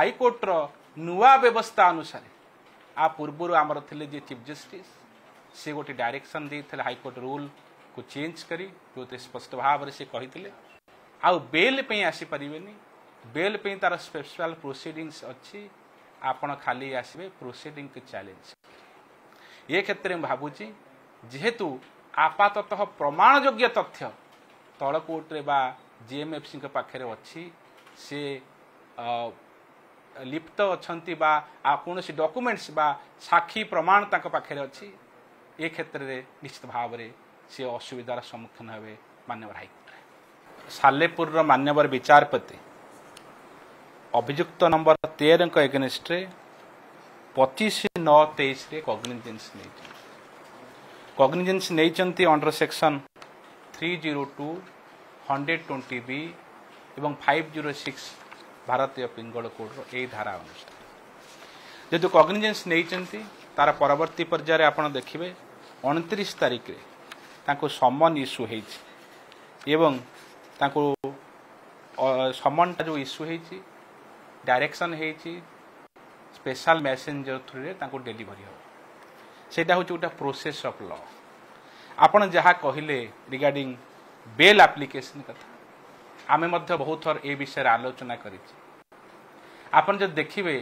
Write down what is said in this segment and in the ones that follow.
ହାଇକୋର୍ଟର ନୂଆ ବ୍ୟବସ୍ଥା ଅନୁସାରେ ଆ ପୂର୍ବରୁ ଆମର ଥିଲେ ଯିଏ ଚିଫ୍ ଜଷ୍ଟିସ୍ ସେ ଗୋଟେ ଡାଇରେକ୍ସନ୍ ଦେଇଥିଲେ ହାଇକୋର୍ଟ ରୁଲ୍କୁ ଚେଞ୍ଜ କରି ଯେଉଁଥିରେ ସ୍ପଷ୍ଟ ଭାବରେ ସେ କହିଥିଲେ ଆଉ ବେଲ୍ ପାଇଁ ଆସିପାରିବେନି। ବେଲ୍ ପାଇଁ ତାର ସ୍ପେଶାଲ ପ୍ରୋସିଡିଂସ୍ ଅଛି। ଆପଣ ଖାଲି ଆସିବେ ପ୍ରୋସିଡିଂକୁ ଚ୍ୟାଲେଞ୍ଜ ଏ କ୍ଷେତ୍ରରେ ମୁଁ ଭାବୁଛି ଯେହେତୁ ଆପାତତଃ ପ୍ରମାଣଯୋଗ୍ୟ ତଥ୍ୟ ତଳ କୋର୍ଟରେ ବା ଜିଏମ୍ଏଫ୍ସିଙ୍କ ପାଖରେ ଅଛି ସେ ଅ, ଲିପ୍ତ ଅଛନ୍ତି ବା ଆଉ କୌଣସି ଡକୁମେଣ୍ଟସ୍ ବା ସାକ୍ଷୀ ପ୍ରମାଣ ତାଙ୍କ ପାଖରେ ଅଛି ଏ କ୍ଷେତ୍ରରେ ନିଶ୍ଚିତ ଭାବରେ ସେ ଅସୁବିଧାର ସମ୍ମୁଖୀନ ହେବେ ମାନ୍ୟବର ହାଇକୋର୍ଟରେ ସାଲେପୁରର ମାନ୍ୟବର ବିଚାରପତି ଅଭିଯୁକ୍ତ ନମ୍ବର ତେରଙ୍କ ଏଗେନିଷ୍ଟରେ ପଚିଶ ନଅ ତେଇଶରେ କଗ୍ନିଜେନ୍ସ ନେଇଛନ୍ତି କଗ୍ନିଜେନ୍ସ ନେଇଛନ୍ତି under section three zero two hundred twenty B এবং ফাইভ জিরো সিক্স ଭାରତୀୟ ପିଙ୍ଗଳ କୋଡ଼ର ଏହି ଧାରା ଅନୁସାରେ। ଯେହେତୁ କଗ୍ନିଜେନ୍ସ ନେଇଛନ୍ତି ତାର ପରବର୍ତ୍ତୀ ପର୍ଯ୍ୟାୟରେ ଆପଣ ଦେଖିବେ ଅଣତିରିଶ ତାରିଖରେ ତାଙ୍କୁ ସମନ ଇସ୍ୟୁ ହେଇଛି ଏବଂ ତାଙ୍କୁ ସମନଟା ଯେଉଁ ଇସ୍ୟୁ ହେଇଛି ଡାଇରେକ୍ସନ୍ ହେଇଛି ସ୍ପେଶାଲ ମେସେଞ୍ଜର ଥ୍ରୁରେ ତାଙ୍କୁ ଡେଲିଭରି ହେବ। ସେଇଟା ହେଉଛି ଗୋଟେ ପ୍ରୋସେସ୍ ଅଫ୍ ଲ। ଆପଣ ଯାହା କହିଲେ ରିଗାର୍ଡିଂ ବେଲ୍ ଆପ୍ଲିକେସନ୍ କଥା ଆମେ ମଧ୍ୟ ବହୁତ ଥର ଏ ବିଷୟରେ ଆଲୋଚନା କରିଛେ। ଆପଣ ଯଦି ଦେଖିବେ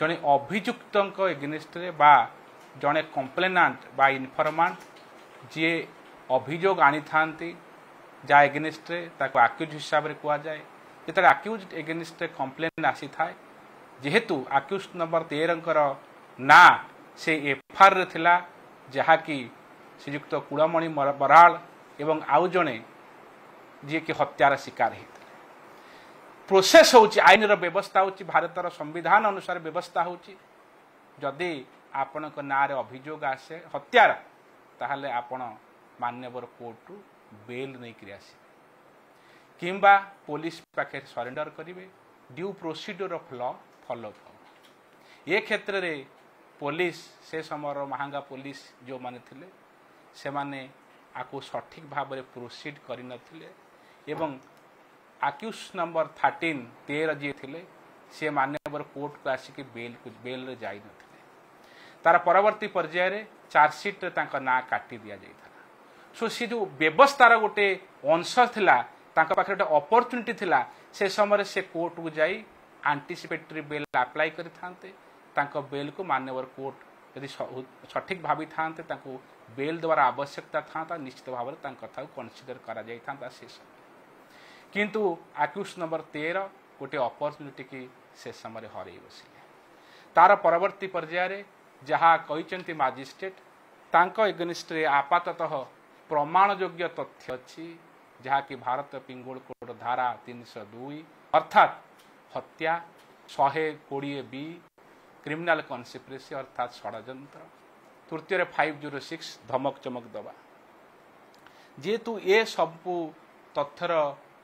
ଜଣେ ଅଭିଯୁକ୍ତଙ୍କ ଏଗେନିଷ୍ଟରେ ବା ଜଣେ କମ୍ପ୍ଲେନାଣ୍ଟ ବା ଇନଫର୍ମାଣ୍ଟ ଯିଏ ଅଭିଯୋଗ ଆଣିଥାନ୍ତି ଯାହା ଏଗେନିଷ୍ଟରେ ତାକୁ ଆକ୍ୟୁଜ୍ ହିସାବରେ କୁହାଯାଏ ଯେତେବେଳେ ଆକ୍ୟୁଜ୍ ଏଗେନିଷ୍ଟରେ କମ୍ପ୍ଲେନ୍ ଆସିଥାଏ ଯେହେତୁ ଆକ୍ୟୁଜ୍ ନମ୍ବର ତେରଙ୍କର ନାଁ ସେ ଏଫ୍ଆଇଆର୍ରେ ଥିଲା ଯାହାକି ଶ୍ରୀଯୁକ୍ତ କୁଳମଣି ବରାଳ ଏବଂ ଆଉ ଜଣେ ଯିଏକି ହତ୍ୟାର ଶିକାର ହେଇଥିଲେ। ପ୍ରୋସେସ୍ ହେଉଛି ଆଇନର ବ୍ୟବସ୍ଥା ହେଉଛି ଭାରତର ସମ୍ବିଧାନ ଅନୁସାରେ ବ୍ୟବସ୍ଥା ହେଉଛି। ଯଦି ଆପଣଙ୍କ ନାଁରେ ଅଭିଯୋଗ ଆସେ ହତ୍ୟାର ତାହେଲେ ଆପଣ ମାନ୍ୟବର କୋର୍ଟରୁ ବେଲ୍ ନେଇକରି ଆସିବେ। କିମ୍ବା ପୋଲିସ ପାଖରେ ସରେଣ୍ଡର କରିବେ। Due procedure of law follow ହେବ ଏ କ୍ଷେତ୍ରରେ ପୋଲିସ ସେ ସମୟର ମହାଙ୍ଗା ପୋଲିସ ଯେଉଁମାନେ ଥିଲେ ସେମାନେ ଆକୁ ସଠିକ୍ ଭାବରେ ପ୍ରୋସିଡ୍ କରିନଥିଲେ। ଏବଂ ଆକ୍ୟୁସ୍ ନମ୍ବର ଥାର୍ଟିନ୍ ତେର ଯିଏ ଥିଲେ ସେ ମାନ୍ୟବର କୋର୍ଟକୁ ଆସିକି ବେଲ୍କୁ ବେଲ୍ରେ ଯାଇନଥିଲେ ତାର ପରବର୍ତ୍ତୀ ପର୍ଯ୍ୟାୟରେ ଚାର୍ଜସିଟ୍ରେ ତାଙ୍କ ନାଁ କାଟି ଦିଆଯାଇଥିଲା ସୋ ସେ ଯେଉଁ ବ୍ୟବସ୍ଥାର ଗୋଟେ ଅଂଶ ଥିଲା ତାଙ୍କ ପାଖରେ ଗୋଟେ ଅପରଚ୍ୟୁନିଟି ଥିଲା ସେ ସମୟରେ ସେ କୋର୍ଟକୁ ଯାଇ ଆଣ୍ଟିସିପେଟରୀ ବେଲ୍ ଆପ୍ଲାଏ କରିଥାନ୍ତେ ତାଙ୍କ ବେଲ୍କୁ ମାନ୍ୟବର କୋର୍ଟ ଯଦି ସଠିକ୍ ଭାବିଥାନ୍ତେ ତାଙ୍କୁ ବେଲ୍ ଦେବାର ଆବଶ୍ୟକତା ଥାନ୍ତା ନିଶ୍ଚିତ ଭାବରେ ତାଙ୍କ କଥାକୁ କନସିଡର କରାଯାଇଥାନ୍ତା ସେ ସମୟ କିନ୍ତୁ ଆକ୍ୟୁସ୍ ନମ୍ବର ତେର ଗୋଟିଏ ଅପରଚ୍ୟୁନିଟିକି ସେ ସମୟରେ ହରାଇ ବସିଲେ। ତାର ପରବର୍ତ୍ତୀ ପର୍ଯ୍ୟାୟରେ ଯାହା କହିଛନ୍ତି ମାଜିଷ୍ଟ୍ରେଟ୍ ତାଙ୍କ ଏଗେନିଷ୍ଟରେ ଆପାତତଃ ପ୍ରମାଣଯୋଗ୍ୟ ତଥ୍ୟ ଅଛି ଯାହାକି ଭାରତ ପିଙ୍ଗୁଳ କୋଡ଼ ଧାରା ତିନିଶହ ଦୁଇ ଅର୍ଥାତ୍ ହତ୍ୟା ଶହେ କୋଡ଼ିଏ ବି କ୍ରିମିନାଲ କନସିପ୍ରେସି ଅର୍ଥାତ୍ ଷଡ଼ଯନ୍ତ୍ର ତୃତୀୟରେ ଫାଇଭ୍ ଜିରୋ ସିକ୍ସ ଧମକ ଚମକ ଦେବା। ଯେହେତୁ ଏ ସବୁ ତଥ୍ୟର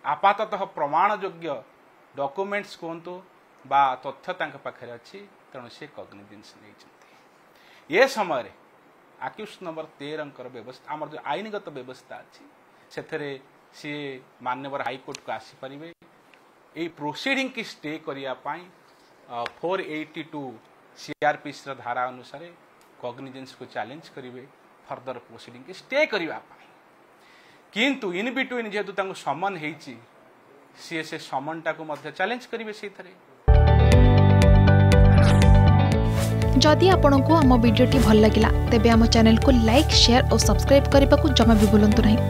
ଆପାତତଃ ପ୍ରମାଣଯୋଗ୍ୟ ଡକୁମେଣ୍ଟସ୍ କୁହନ୍ତୁ ବା ତଥ୍ୟ ତାଙ୍କ ପାଖରେ ଅଛି ତେଣୁ ସେ କଗ୍ନିଜେନ୍ସ ନେଇଛନ୍ତି। ଏ ସମୟରେ ଆକ୍ୟୁସ୍ ନମ୍ବର ତେରଙ୍କର ବ୍ୟବସ୍ଥା ଆମର ଯେଉଁ ଆଇନଗତ ବ୍ୟବସ୍ଥା ଅଛି ସେଥିରେ ସିଏ ମାନ୍ୟବର ହାଇକୋର୍ଟକୁ ଆସିପାରିବେ। ଏଇ ପ୍ରୋସିଡ଼ିଂକି ଷ୍ଟେ କରିବା ପାଇଁ ଫୋର୍ ଏଇଟି ଟୁ ସିଆର୍ପିସିର ଧାରା ଅନୁସାରେ କଗ୍ନିଜେନ୍ସକୁ ଚ୍ୟାଲେଞ୍ଜ କରିବେ ଫର୍ଦର ପ୍ରୋସିଡ଼ିଂକି ଷ୍ଟେ କରିବା ପାଇଁ। কিন্তু ইন বিটুইন যেহেতু তাঙ্কু সমন হয়েছি সি সে সমনটাকে চ্যালেঞ্জ করবে সেইথে যদি আপনার আমো ভিডিওটি ভালো লাগিলা, তেবে আম চ্যানেলকে লাইক শেয়ার ও সাবস্ক্রাইব করিবাকু জমা বি ভুলন্তু নাহিঁ।